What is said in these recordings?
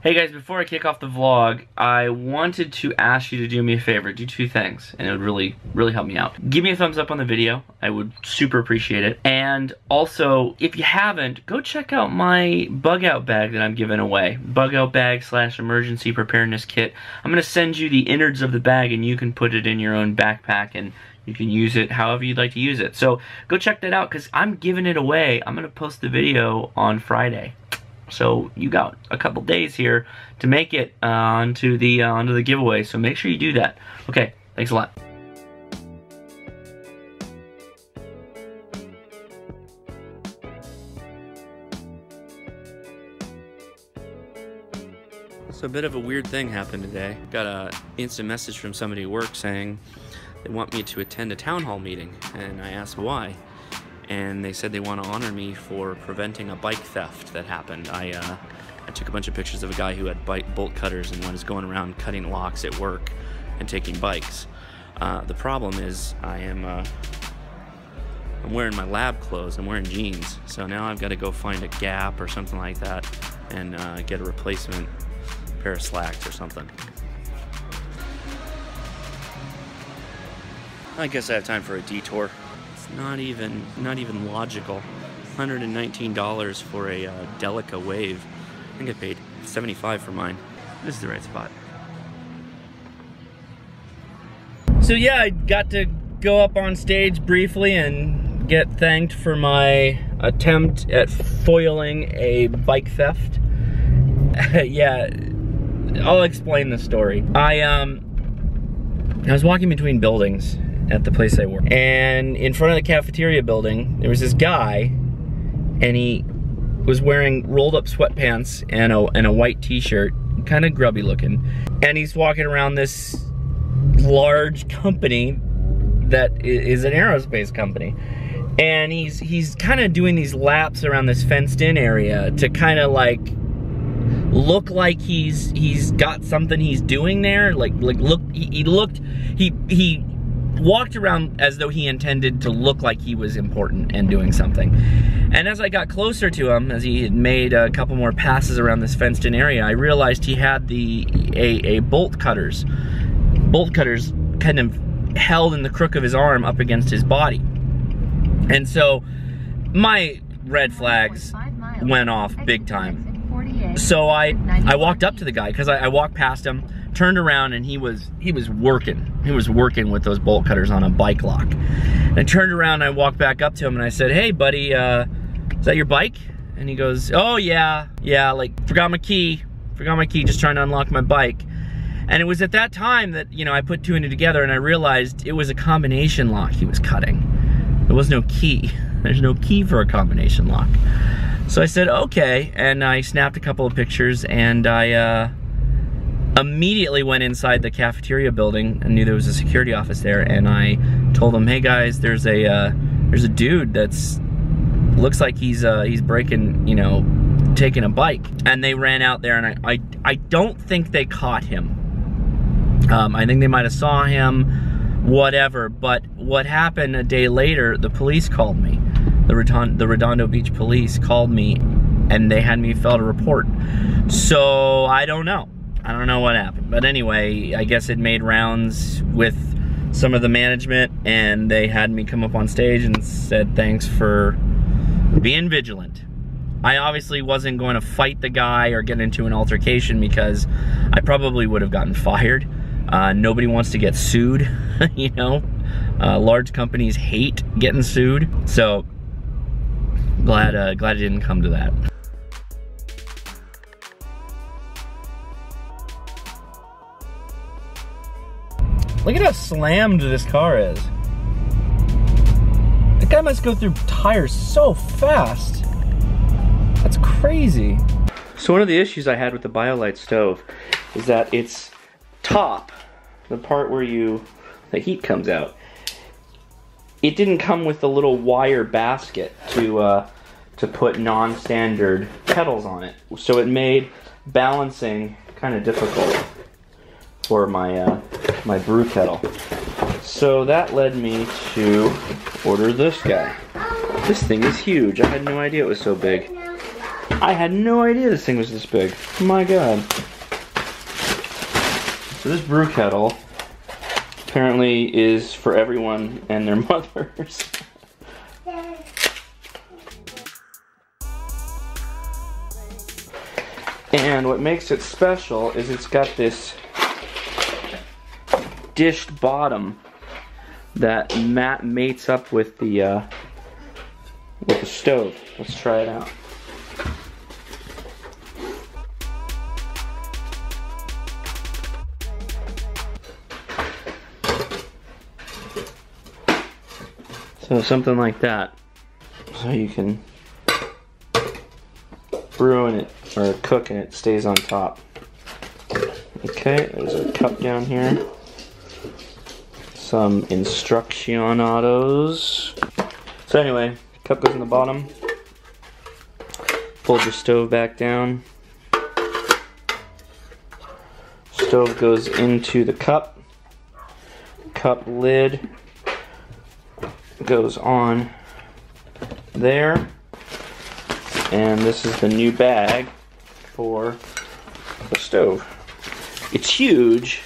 Hey guys, before I kick off the vlog, I wanted to ask you to do me a favor. Do two things, and it would really, really help me out. Give me a thumbs up on the video. I would super appreciate it. And also, if you haven't, go check out my bug out bag that I'm giving away. Bug out bag slash emergency preparedness kit. I'm going to send you the innards of the bag, and you can put it in your own backpack, and you can use it however you'd like to use it. So go check that out, because I'm giving it away. I'm going to post the video on Friday. So you got a couple days here to make it uh, onto the uh, onto the giveaway. So make sure you do that. Okay, thanks a lot. So a bit of a weird thing happened today. Got a instant message from somebody at work saying they want me to attend a town hall meeting, and I asked why and they said they want to honor me for preventing a bike theft that happened. I, uh, I took a bunch of pictures of a guy who had bike bolt cutters and was going around cutting locks at work and taking bikes. Uh, the problem is I am uh, I'm wearing my lab clothes. I'm wearing jeans, so now I've got to go find a Gap or something like that and uh, get a replacement pair of slacks or something. I guess I have time for a detour not even not even logical. $119 for a uh, Delica Wave. I think I paid 75 for mine. This is the right spot. So yeah, I got to go up on stage briefly and get thanked for my attempt at foiling a bike theft. yeah, I'll explain the story. I um I was walking between buildings at the place I work. And in front of the cafeteria building, there was this guy, and he was wearing rolled up sweatpants and a, and a white t-shirt, kind of grubby looking. And he's walking around this large company that is an aerospace company. And he's he's kind of doing these laps around this fenced in area to kind of like look like he's he's got something he's doing there like like look he, he looked he he walked around as though he intended to look like he was important and doing something. And as I got closer to him, as he had made a couple more passes around this fenced in area, I realized he had the a, a bolt cutters, bolt cutters kind of held in the crook of his arm up against his body. And so my red flags went off big time. So I, I walked up to the guy because I, I walked past him turned around and he was he was working. He was working with those bolt cutters on a bike lock. And I turned around and I walked back up to him and I said, hey buddy, uh, is that your bike? And he goes, oh yeah, yeah, like forgot my key, forgot my key, just trying to unlock my bike. And it was at that time that, you know, I put two and two together and I realized it was a combination lock he was cutting. There was no key. There's no key for a combination lock. So I said, okay, and I snapped a couple of pictures and I, uh, immediately went inside the cafeteria building and knew there was a security office there and I told them, hey guys, there's a uh, there's a dude that's looks like he's uh, he's breaking, you know, taking a bike. And they ran out there and I, I, I don't think they caught him. Um, I think they might have saw him, whatever. But what happened a day later, the police called me. The, Redondo, the Redondo Beach police called me and they had me out a report. So I don't know. I don't know what happened. But anyway, I guess it made rounds with some of the management and they had me come up on stage and said thanks for being vigilant. I obviously wasn't going to fight the guy or get into an altercation because I probably would have gotten fired. Uh, nobody wants to get sued, you know. Uh, large companies hate getting sued. So glad uh, glad it didn't come to that. Look at how slammed this car is. That guy must go through tires so fast. That's crazy. So one of the issues I had with the BioLite stove is that its top, the part where you, the heat comes out, it didn't come with the little wire basket to uh, to put non-standard kettles on it. So it made balancing kind of difficult for my uh, my brew kettle. So that led me to order this guy. This thing is huge. I had no idea it was so big. I had no idea this thing was this big. My god. So this brew kettle apparently is for everyone and their mothers. And what makes it special is it's got this dished bottom that mat mates up with the uh, with the stove. Let's try it out. So something like that. So you can brew and it or cook and it stays on top. Okay, there's a cup down here. Some instruccionados. So anyway, cup goes in the bottom. Fold your stove back down. Stove goes into the cup. Cup lid goes on there. And this is the new bag for the stove. It's huge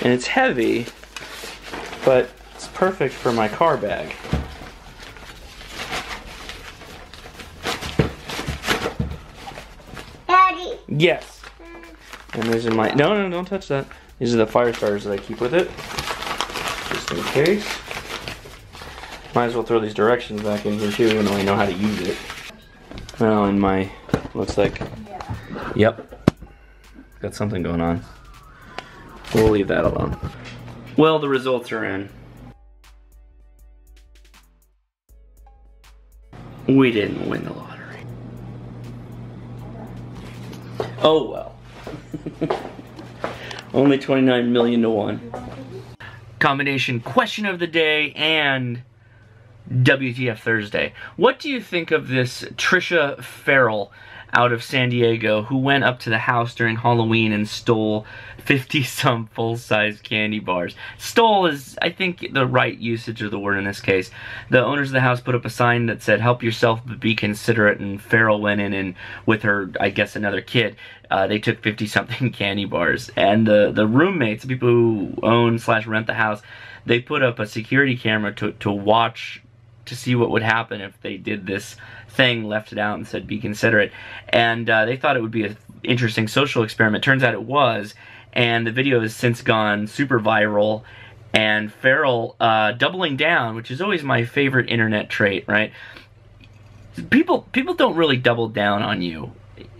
and it's heavy, but it's perfect for my car bag. Daddy. Yes. And these are my, no, no, don't touch that. These are the fire starters that I keep with it, just in case. Might as well throw these directions back in here too, even though I know how to use it. Well, in my, looks like, yep, got something going on. We'll leave that alone. Well, the results are in. We didn't win the lottery. Oh well. Only 29 million to one. Combination question of the day and WTF Thursday. What do you think of this Trisha Farrell out of San Diego who went up to the house during Halloween and stole 50 some full size candy bars? Stole is, I think, the right usage of the word in this case. The owners of the house put up a sign that said, Help yourself but be considerate, and Farrell went in and with her, I guess, another kid. Uh, they took 50 something candy bars. And the, the roommates, the people who own slash rent the house, they put up a security camera to, to watch to see what would happen if they did this thing, left it out, and said be considerate. And uh, they thought it would be an interesting social experiment. Turns out it was, and the video has since gone super viral. And Farrell uh, doubling down, which is always my favorite internet trait, right? People people don't really double down on you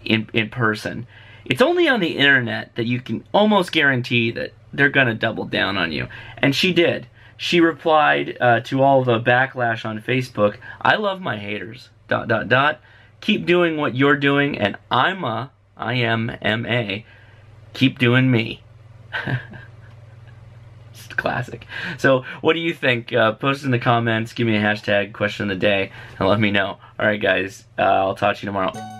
in in person. It's only on the internet that you can almost guarantee that they're gonna double down on you, and she did she replied uh, to all the backlash on Facebook, I love my haters, dot, dot, dot. Keep doing what you're doing, and I'm a, I am M-A, keep doing me. it's classic. So, what do you think? Uh, post in the comments, give me a hashtag, question of the day, and let me know. Alright guys, uh, I'll talk to you tomorrow.